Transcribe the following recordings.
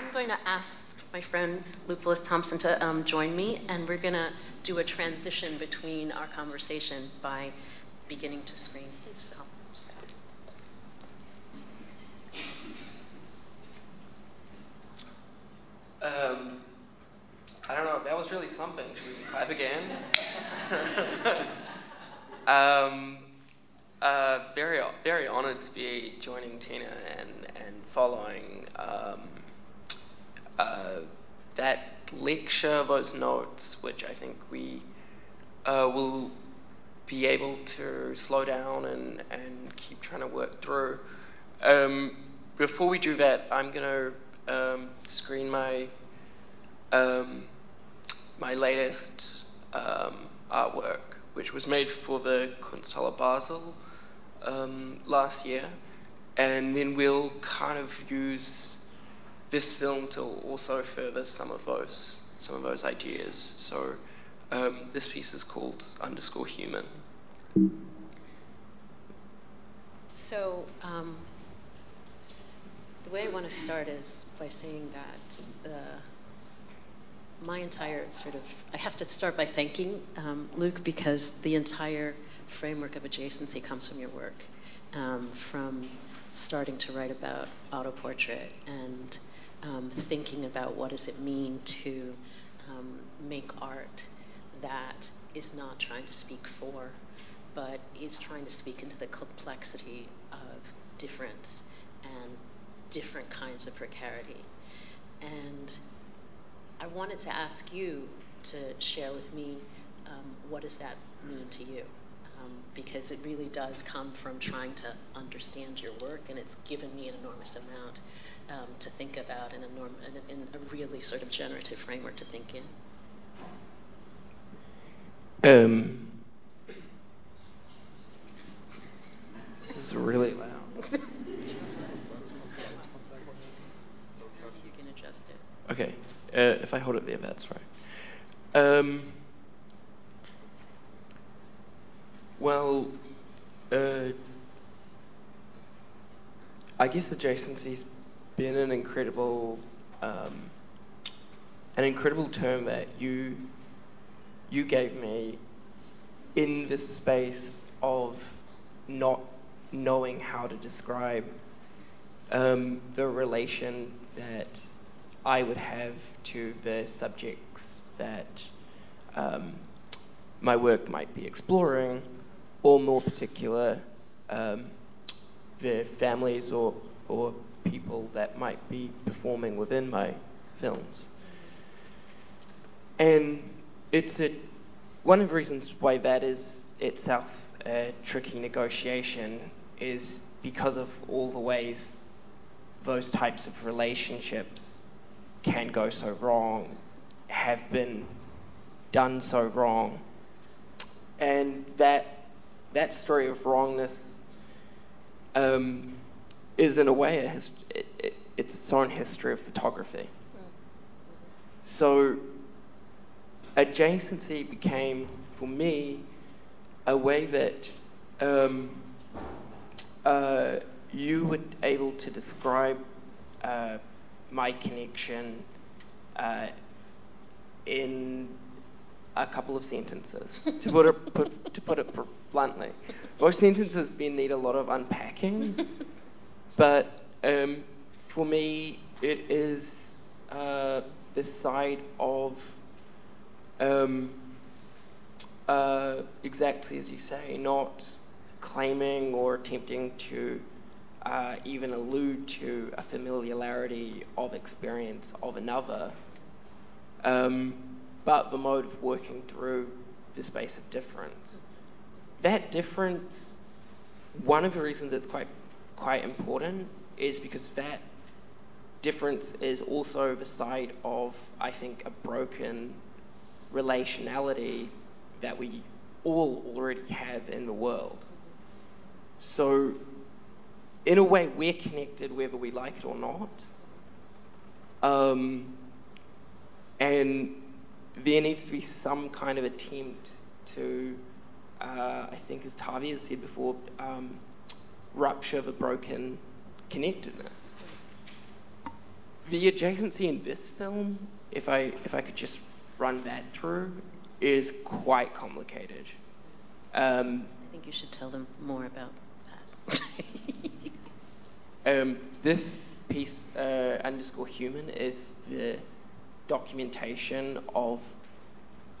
I'm going to ask my friend Luke Willis Thompson to um, join me, and we're going to do a transition between our conversation by beginning to screen his film. So. Um, I don't know, that was really something. Should we clap again? um, uh, very, very honored to be joining Tina and, and following um, that lecture, those notes, which I think we uh, will be able to slow down and, and keep trying to work through. Um, before we do that, I'm going to um, screen my um, my latest um, artwork, which was made for the Kunsthalle Basel um, last year, and then we'll kind of use this film to also further some of those some of those ideas. So um, this piece is called underscore human. So um, the way I want to start is by saying that the my entire sort of, I have to start by thanking um, Luke because the entire framework of adjacency comes from your work, um, from starting to write about autoportrait and um, thinking about what does it mean to um, make art that is not trying to speak for, but is trying to speak into the complexity of difference and different kinds of precarity. And I wanted to ask you to share with me um, what does that mean to you? Um, because it really does come from trying to understand your work, and it's given me an enormous amount um, to think about in a, norm, in, in a really sort of generative framework to think in. Um, this is really loud. you can adjust it. Okay. Uh, if I hold it there, that's right. Um, well, uh, I guess adjacency's been an incredible, um, an incredible term that you you gave me in this space of not knowing how to describe um, the relation that I would have to the subjects that um, my work might be exploring, or more particular, um, the families or, or people that might be performing within my films. And it's a, one of the reasons why that is itself a tricky negotiation is because of all the ways those types of relationships can go so wrong, have been done so wrong. And that, that story of wrongness um, is, in a way, a it, it, it's its own history of photography. So, adjacency became, for me, a way that um, uh, you were able to describe uh, my connection uh, in a couple of sentences, to put it, put, to put it bluntly. Those sentences then need a lot of unpacking, but um, for me, it is uh, the side of um, uh, exactly as you say, not claiming or attempting to uh, even allude to a familiarity of experience of another, um, but the mode of working through the space of difference. That difference, one of the reasons it's quite, quite important is because that difference is also the side of, I think, a broken relationality that we all already have in the world. So in a way, we're connected whether we like it or not. Um, and there needs to be some kind of attempt to, uh, I think, as Tavi has said before, um, rupture the broken connectedness. the adjacency in this film, if I if I could just run that through, is quite complicated. Um, I think you should tell them more about that. um, this piece uh, underscore human is the documentation of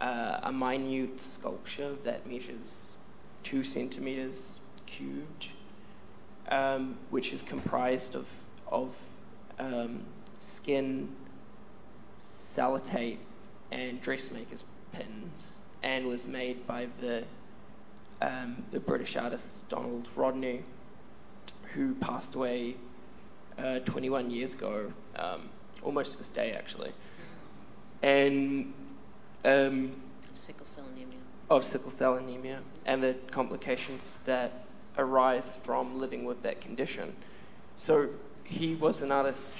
uh, a minute sculpture that measures two centimeters cubed, um, which is comprised of of um, skin, sellotape, and dressmaker's pins, and was made by the um, the British artist Donald Rodney, who passed away uh, 21 years ago, um, almost to this day actually, and um, Sickle cell anemia. of sickle cell anemia and the complications that arise from living with that condition. So he was an artist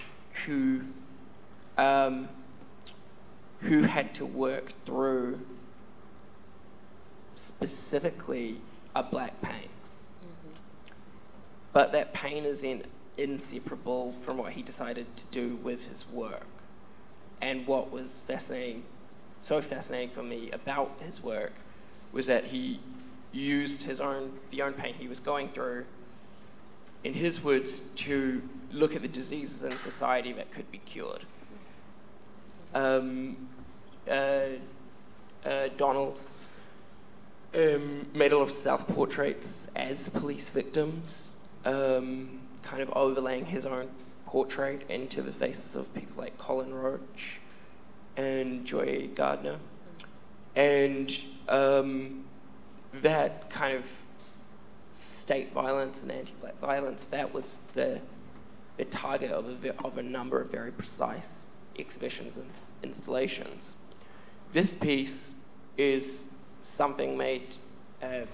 who um, who had to work through specifically a black pain. But that pain is in, inseparable from what he decided to do with his work. And what was fascinating, so fascinating for me about his work was that he used his own, the own pain he was going through, in his words, to look at the diseases in society that could be cured. Um, uh, uh, Donald um, made a lot of self portraits as police victims, um, kind of overlaying his own portrait into the faces of people like Colin Roach and Joy Gardner. And um, that kind of state violence and anti black violence, that was the, the target of a, of a number of very precise exhibitions and installations. This piece is something made uh,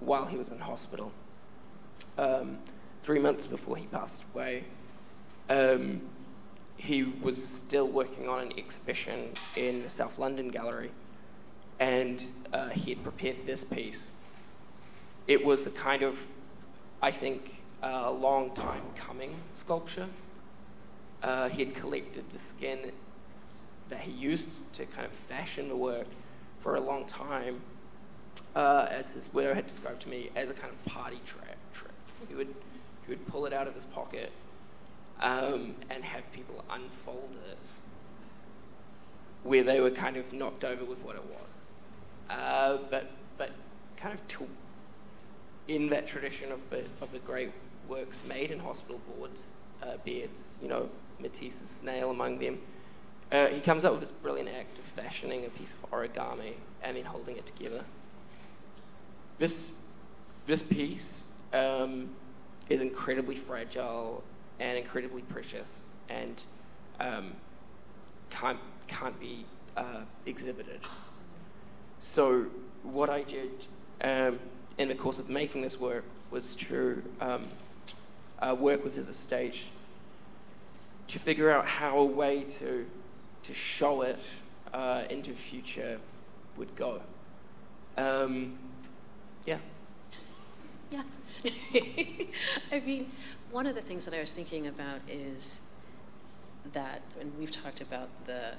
while he was in hospital. Um, three months before he passed away, um, he was still working on an exhibition in the South London Gallery, and uh, he had prepared this piece. It was a kind of, I think, a long time coming sculpture. Uh, he had collected the skin that he used to kind of fashion the work for a long time, uh, as his widow had described to me, as a kind of party trick. He would he would pull it out of his pocket um, and have people unfold it, where they were kind of knocked over with what it was. Uh, but but kind of to, in that tradition of the of the great works made in hospital boards, uh, beds, you know, Matisse's snail among them. Uh, he comes up with this brilliant act of fashioning a piece of origami and then holding it together. This, this piece um, is incredibly fragile and incredibly precious and um, can't, can't be uh, exhibited. So, what I did um, in the course of making this work was to um, uh, work with his estate to figure out how a way to to show it uh, into the future would go. Um, yeah. Yeah. I mean, one of the things that I was thinking about is that, and we've talked about the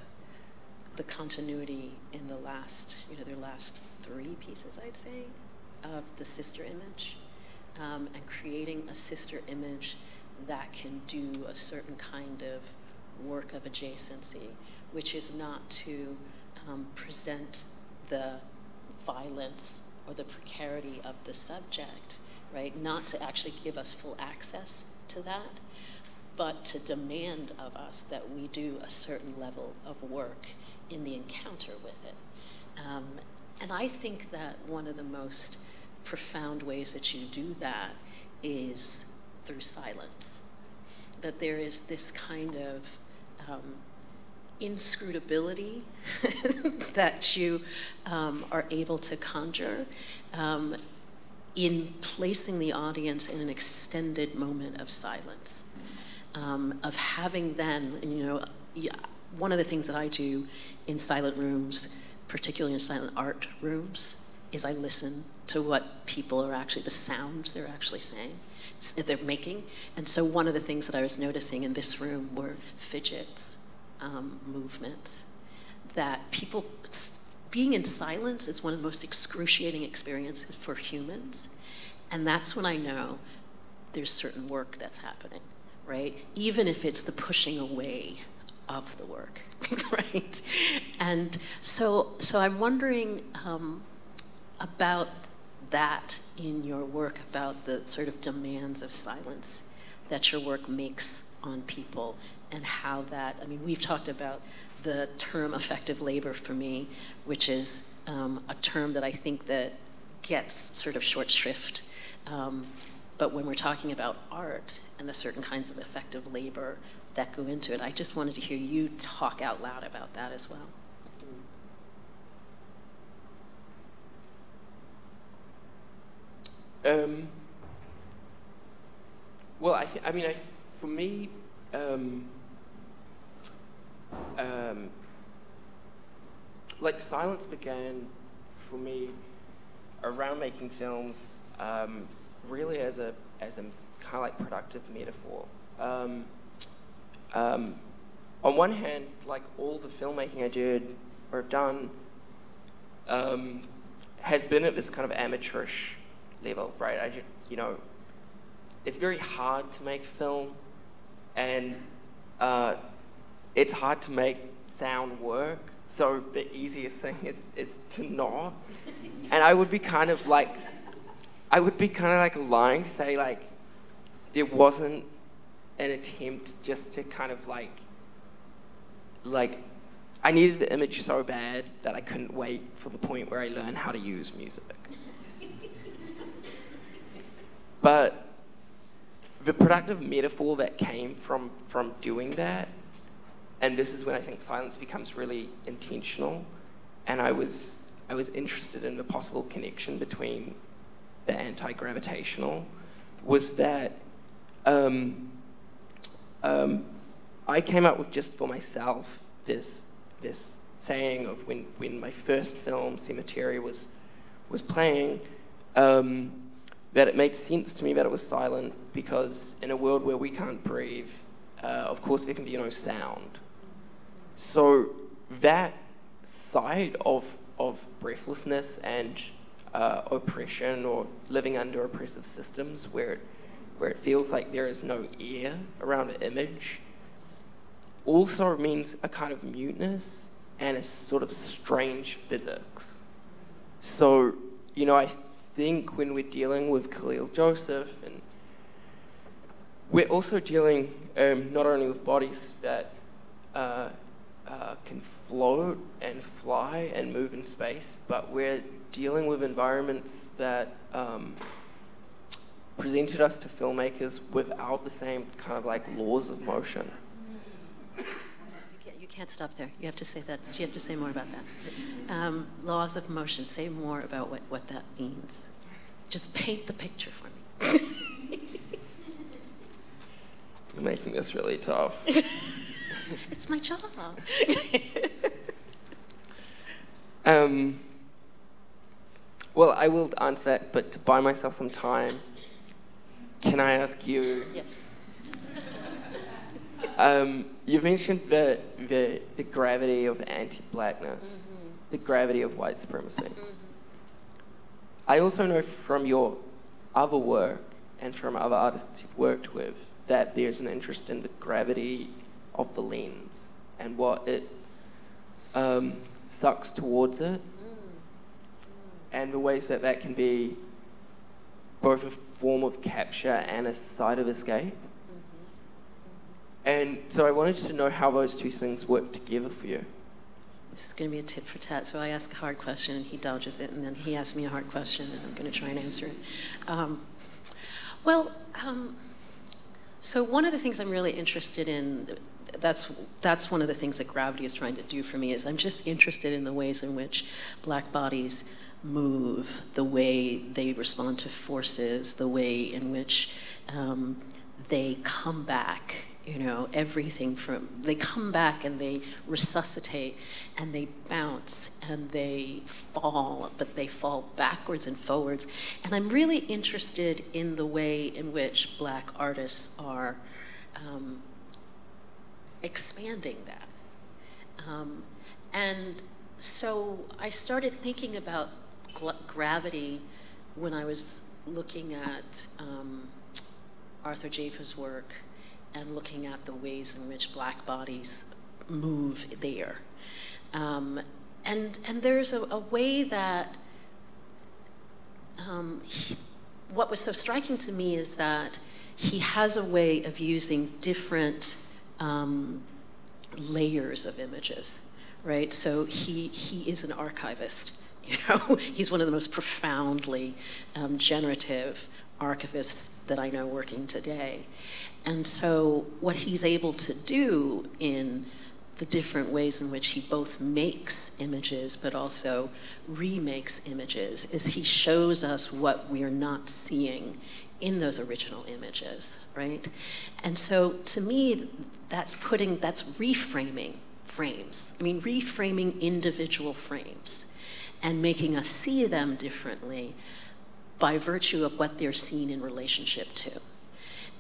the continuity in the last, you know, their last three pieces, I'd say, of the sister image, um, and creating a sister image that can do a certain kind of work of adjacency, which is not to um, present the violence or the precarity of the subject, right? Not to actually give us full access to that, but to demand of us that we do a certain level of work in the encounter with it. Um, and I think that one of the most profound ways that you do that is through silence. That there is this kind of um, inscrutability that you um, are able to conjure um, in placing the audience in an extended moment of silence. Um, of having then, you know, one of the things that I do in silent rooms, particularly in silent art rooms, is I listen to what people are actually, the sounds they're actually saying. they're making. And so one of the things that I was noticing in this room were fidgets, um, movements, that people, being in silence is one of the most excruciating experiences for humans. And that's when I know there's certain work that's happening, right? Even if it's the pushing away of the work, right? And so, so I'm wondering um, about that in your work, about the sort of demands of silence that your work makes on people, and how that, I mean, we've talked about the term affective labor for me, which is um, a term that I think that gets sort of short shrift. Um, but when we're talking about art and the certain kinds of affective labor that go into it, I just wanted to hear you talk out loud about that as well. Um, well, I, I mean, I, for me, um, um, like silence began for me around making films um, really as a as a kind of like productive metaphor. Um, um, on one hand, like all the filmmaking I did or have done um, has been at this kind of amateurish level, right? I just, you know, it's very hard to make film, and uh, it's hard to make sound work. So the easiest thing is, is to not. And I would be kind of like, I would be kind of like lying to say like, there wasn't an attempt just to kind of like, like, I needed the image so bad that I couldn't wait for the point where I learned how to use music. but the productive metaphor that came from, from doing that and this is when I think silence becomes really intentional. And I was, I was interested in the possible connection between the anti-gravitational, was that um, um, I came up with just for myself this, this saying of when, when my first film, Cemetery, was, was playing, um, that it made sense to me that it was silent because in a world where we can't breathe, uh, of course there can be no sound. So that side of, of breathlessness and uh, oppression or living under oppressive systems where it, where it feels like there is no air around an image also means a kind of muteness and a sort of strange physics. So, you know, I think when we're dealing with Kahlil Joseph and we're also dealing um, not only with bodies that uh, uh, can float and fly and move in space, but we're dealing with environments that um, presented us to filmmakers without the same kind of like laws of motion. You can't stop there. You have to say that. You have to say more about that. Um, laws of motion. Say more about what, what that means. Just paint the picture for me. You're making this really tough. it's my job. um, well, I will answer that, but to buy myself some time, can I ask you? Yes. Um, you've mentioned the, the, the gravity of anti-blackness, mm-hmm. the gravity of white supremacy. Mm-hmm. I also know from your other work and from other artists you've worked with that there's an interest in the gravity of the lens and what it um, sucks towards it, and the ways that that can be both a form of capture and a site of escape. And so I wanted to know how those two things work together for you. This is going to be a tit for tat. So I ask a hard question, and he dodges it, and then he asks me a hard question, and I'm going to try and answer it. Um, well, um, so one of the things I'm really interested in that's that's one of the things that gravity is trying to do for me is I'm just interested in the ways in which black bodies move, the way they respond to forces, the way in which um, they come back you know, everything from, they come back and they resuscitate and they bounce and they fall, but they fall backwards and forwards. And I'm really interested in the way in which black artists are um, expanding that. Um, and so I started thinking about gravity when I was looking at um, Arthur Jafa's work and looking at the ways in which black bodies move there. Um, and, and there's a, a way that um, he, what was so striking to me is that he has a way of using different um, layers of images, right? So he, he is an archivist. You know, he's one of the most profoundly um, generative archivists that I know working today. And so, what he's able to do in the different ways in which he both makes images but also remakes images is he shows us what we're not seeing in those original images, right? And so, to me, that's putting, that's reframing frames. I mean, reframing individual frames and making us see them differently by virtue of what they're seen in relationship to.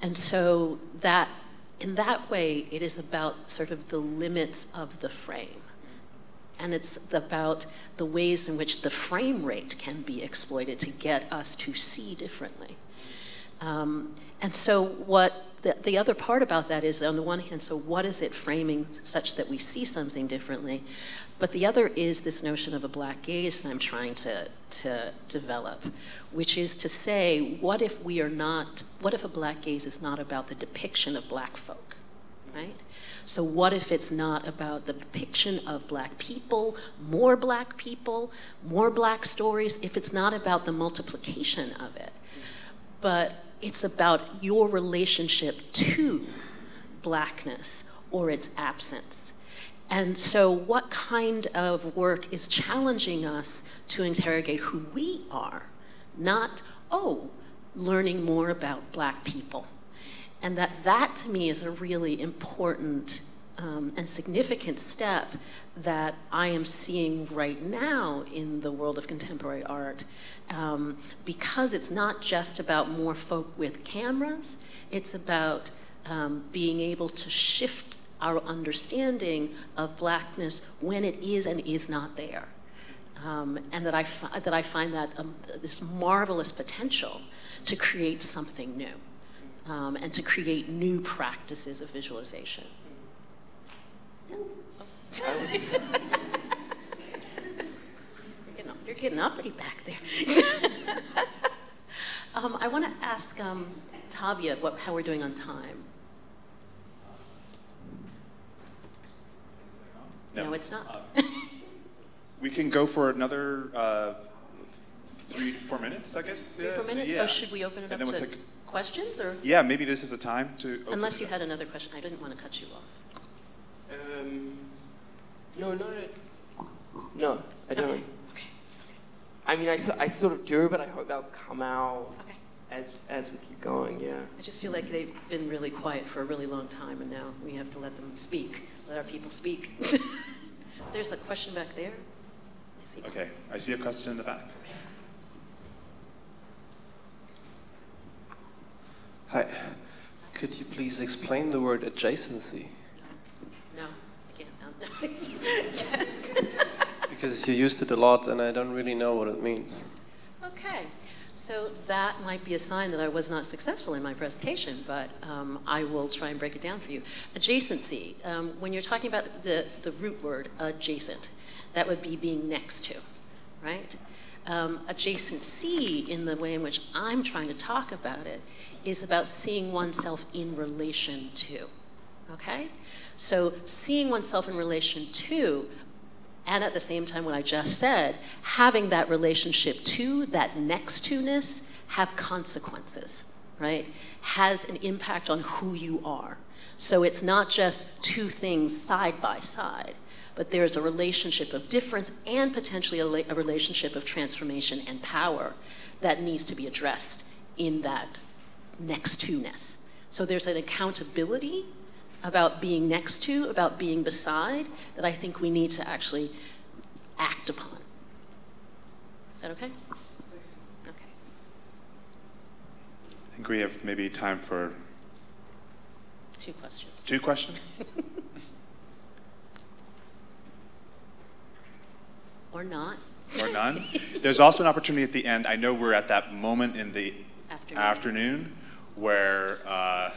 And so that, in that way, it is about sort of the limits of the frame. And it's about the ways in which the frame rate can be exploited to get us to see differently. Um, and so what the, the other part about that is on the one hand, so what is it framing such that we see something differently? But the other is this notion of a black gaze that I'm trying to, to develop, which is to say, what if we are not, what if a black gaze is not about the depiction of black folk, right? So what if it's not about the depiction of black people, more black people, more black stories, if it's not about the multiplication of it, but it's about your relationship to blackness or its absence. And so, what kind of work is challenging us to interrogate who we are, not, oh, learning more about black people? And that that to me is a really important um, and significant step that I am seeing right now in the world of contemporary art um, because it's not just about more folk with cameras, it's about um, being able to shift our understanding of blackness when it is and is not there. Um, and that I, that I find that um, this marvelous potential to create something new um, and to create new practices of visualization. Yeah. Oh. you're, getting, you're getting uppity back there. Um, I want to ask um, Tavia what, how we're doing on time. No, no it's not. Uh, we can go for another uh, three, four minutes, I guess. Three, four minutes? Yeah. Oh, should we open it and up we'll to take... questions? or? Yeah, maybe this is a time to. Unless you had another question. I didn't want to cut you off. Um, no, no, no, I don't. Okay. okay. I mean, I, I sort of do, but I hope they'll come out. Okay as as we keep going, yeah. I just feel like they've been really quiet for a really long time, and now we have to let them speak, let our people speak. There's a question back there. I see. Okay, I see a question in the back. Hi. Could you please explain the word adjacency? Yes. because you used it a lot, and I don't really know what it means. Okay. So that might be a sign that I was not successful in my presentation, but um, I will try and break it down for you. Adjacency, um, when you're talking about the, the root word, adjacent, that would be being next to, right? Um, adjacency, in the way in which I'm trying to talk about it, is about seeing oneself in relation to, okay? So seeing oneself in relation to and at the same time, what I just said, having that relationship to, that next to ness, have consequences, right? Has an impact on who you are. So it's not just two things side by side, but there's a relationship of difference and potentially a, a relationship of transformation and power that needs to be addressed in that next to ness. So there's an accountability about being next to, about being beside, that I think we need to actually act upon. Is that okay? Okay. I think we have maybe time for Two questions. two questions. Or not. or none. There's also an opportunity at the end. I know we're at that moment in the Afternoon. afternoon where uh,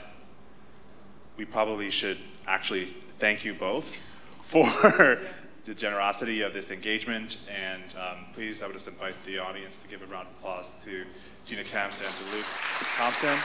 we probably should actually thank you both for the generosity of this engagement. And um, please, I would just invite the audience to give a round of applause to Tina Campt and to Luke Thompson.